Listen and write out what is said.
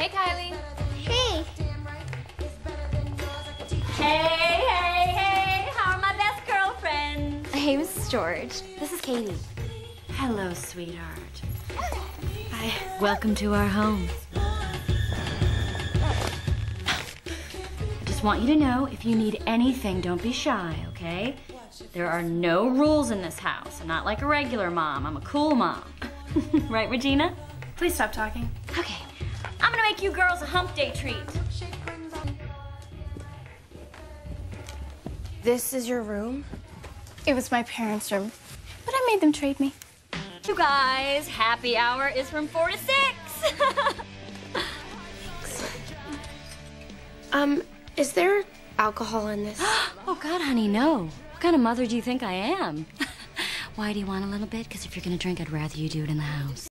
Hey, Kylie. Hey. Hey, hey, hey! How are my best girlfriends? Hey, Mrs. George. This is Cady. Hello, sweetheart. Hi. Welcome to our home. I just want you to know if you need anything, don't be shy, okay? There are no rules in this house. I'm not like a regular mom. I'm a cool mom. right, Regina? Please stop talking. Okay. I'm gonna make you girls a hump day treat. This is your room? It was my parents' room, but I made them trade me. You guys, happy hour is from 4 to 6. Um, is there alcohol in this? oh, God, honey, no. What kind of mother do you think I am? Why do you want a little bit? Because if you're gonna drink, I'd rather you do it in the house.